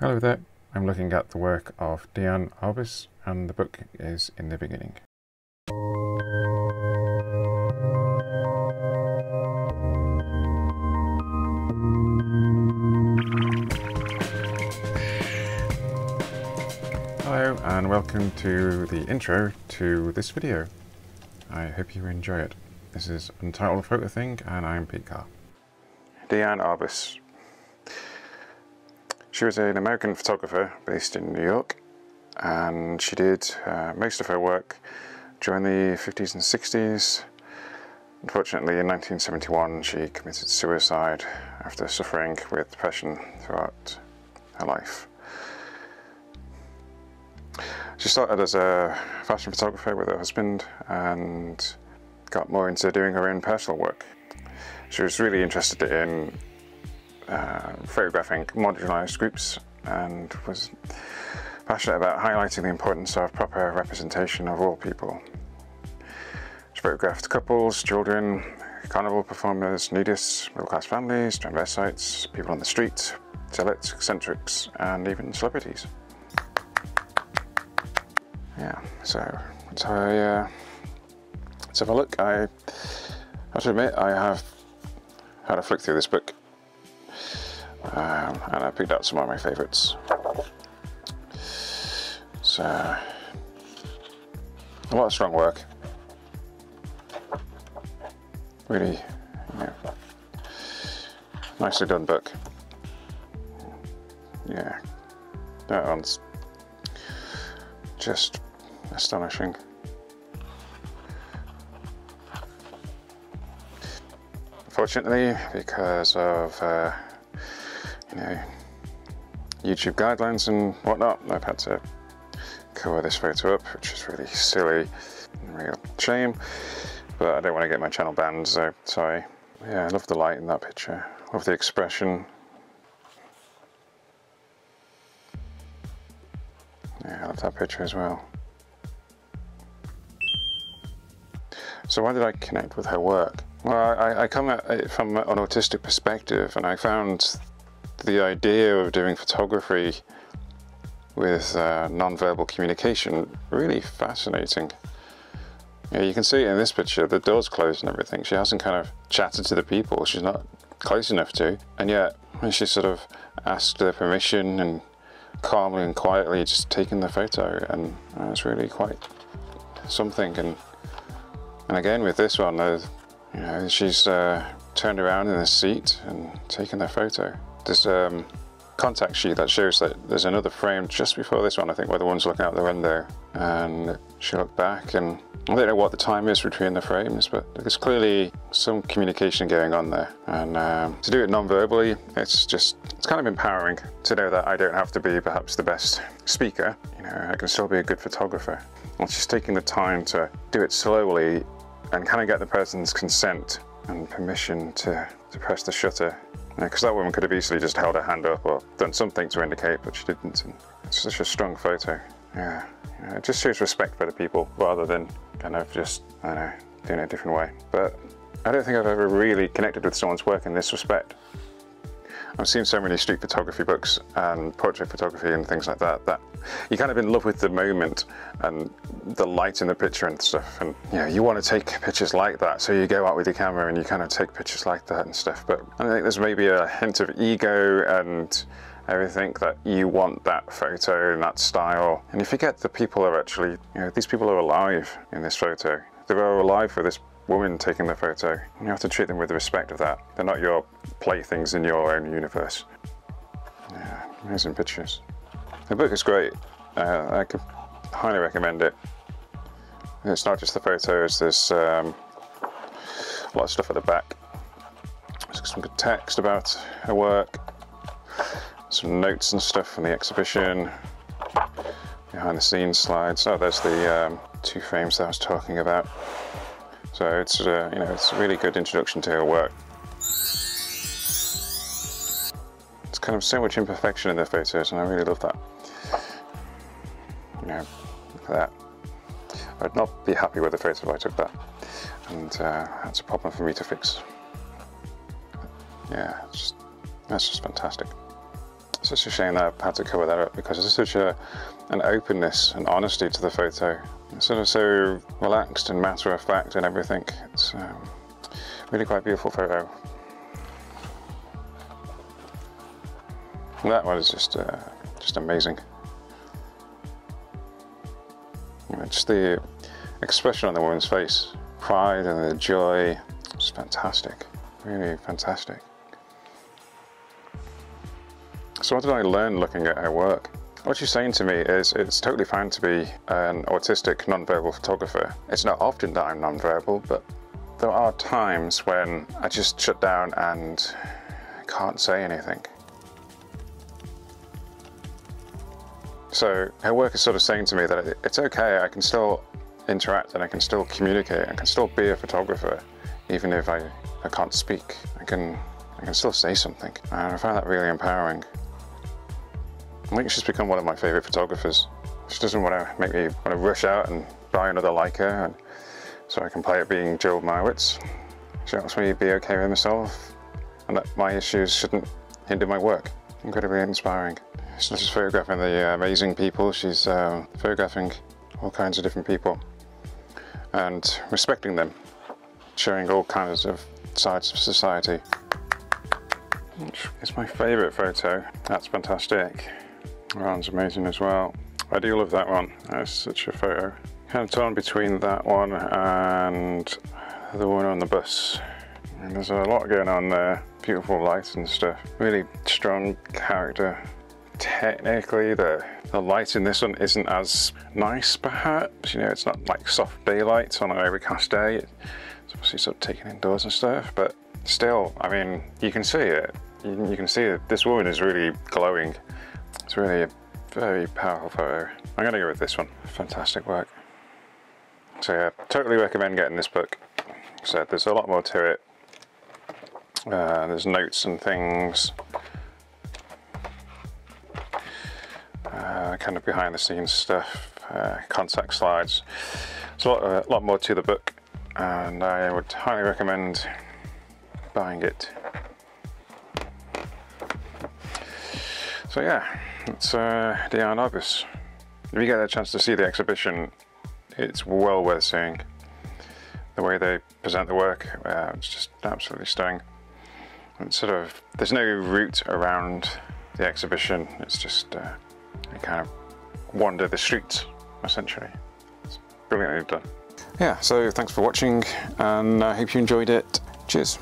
Hello there, I'm looking at the work of Diane Arbus and the book is In the Beginning. Hello and welcome to the intro to this video. I hope you enjoy it. This is Untitled Photo Thing and I'm Pete Carr. Diane Arbus. She was an American photographer based in New York and she did uh, most of her work during the 50s and 60s. Unfortunately in 1971 she committed suicide after suffering with depression throughout her life. She started as a fashion photographer with her husband and got more into doing her own personal work. She was really interested in uh, photographing marginalised groups and was passionate about highlighting the importance of proper representation of all people. She photographed couples, children, carnival performers, nudists, middle-class families, transvestites, people on the street, zealots, eccentrics, and even celebrities yeah, so let's have, a, uh, let's have a look. I have to admit, I have had a flick through this book um, and I picked out some of my favourites. So, a lot of strong work. Really, nicely done book. Yeah, that one's just astonishing. Fortunately, because of uh, you know YouTube guidelines and whatnot, I've had to cover this photo up, which is really silly, real shame. But I don't want to get my channel banned, so sorry. Yeah, I love the light in that picture. Love the expression. Yeah, I love that picture as well. So why did I connect with her work? Well, I, I come at it from an autistic perspective and I found the idea of doing photography with uh, non-verbal communication really fascinating. Yeah, you can see in this picture, the door's closed and everything. She hasn't kind of chatted to the people. She's not close enough to. And yet, when she sort of asked their permission and calmly and quietly just taken the photo and uh, it's really quite something. And and again with this one, uh, you know, she's uh, turned around in the seat and taken their photo. There's a um, contact sheet that shows that there's another frame just before this one, I think, where the one's looking out the window. And she looked back and I don't know what the time is between the frames, but there's clearly some communication going on there. And um, to do it non-verbally, it's just, it's kind of empowering to know that I don't have to be perhaps the best speaker. You know, I can still be a good photographer. And she's taking the time to do it slowly and kind of get the person's consent and permission to, to press the shutter. Because that woman could have easily just held her hand up or done something to indicate, but she didn't. And it's such a strong photo. Yeah, know, it just shows respect for the people rather than kind of just, I don't know, doing it a different way. But I don't think I've ever really connected with someone's work in this respect. I've seen so many street photography books and portrait photography and things like that that you're kind of in love with the moment and the light in the picture and stuff. And you know you want to take pictures like that. So you go out with your camera and you kind of take pictures like that and stuff. But I think there's maybe a hint of ego and everything that you want that photo and that style. And you forget the people are actually you know these people are alive in this photo they are alive for this woman taking the photo. You have to treat them with the respect of that. They're not your playthings in your own universe. Yeah, amazing pictures. The book is great. Uh, I could highly recommend it. It's not just the photos, there's um, a lot of stuff at the back. There's some good text about her work, some notes and stuff from the exhibition, behind the scenes slides. Oh, there's the um, two frames that I was talking about. So it's uh, you know it's a really good introduction to her work. It's kind of so much imperfection in the photos, and I really love that. You know, look at that. I'd not be happy with the photo if I took that, and uh, that's a problem for me to fix. Yeah, just, that's just fantastic. It's such a shame that I've had to cover that up because there's such a, an openness and honesty to the photo. It's sort of so relaxed and matter of fact and everything. It's um, really quite beautiful photo. That one is just uh, just amazing. Just the expression on the woman's face, pride and the joy, it's fantastic, really fantastic. So what did I learn looking at her work? What she's saying to me is it's totally fine to be an autistic non-verbal photographer. It's not often that I'm non-verbal, but there are times when I just shut down and can't say anything. So her work is sort of saying to me that it's okay, I can still interact and I can still communicate, I can still be a photographer, even if I, I can't speak. I can, I can still say something. And I find that really empowering. I think she's become one of my favourite photographers. She doesn't want to make me want to rush out and buy another Leica and so I can play at being Joel Meyerowitz. She wants me to be okay with myself and that my issues shouldn't hinder my work. Incredibly inspiring. She's not just photographing the uh, amazing people, she's uh, photographing all kinds of different people and respecting them, showing all kinds of sides of society. It's my favourite photo. That's fantastic. That one's amazing as well. I do love that one. That's such a photo. Kind of torn between that one and the one on the bus. And there's a lot going on there. Beautiful lights and stuff. Really strong character. Technically, the, the light in this one isn't as nice, perhaps. You know, it's not like soft daylight on an overcast day. It's obviously sort of taken indoors and stuff, but still, I mean, you can see it. You, you can see that this woman is really glowing. It's really a very powerful photo. I'm gonna go with this one. Fantastic work. So yeah, totally recommend getting this book. So there's a lot more to it. Uh, there's notes and things. Uh, kind of behind the scenes stuff, uh, contact slides. There's a lot, uh, a lot more to the book and I would highly recommend buying it. So yeah, it's uh, Arbus. If you get a chance to see the exhibition, it's well worth seeing. The way they present the work, uh, it's just absolutely stunning. It's sort of, there's no route around the exhibition, it's just, uh, you kind of wander the streets, essentially. It's brilliantly done. Yeah, so thanks for watching, and I hope you enjoyed it. Cheers.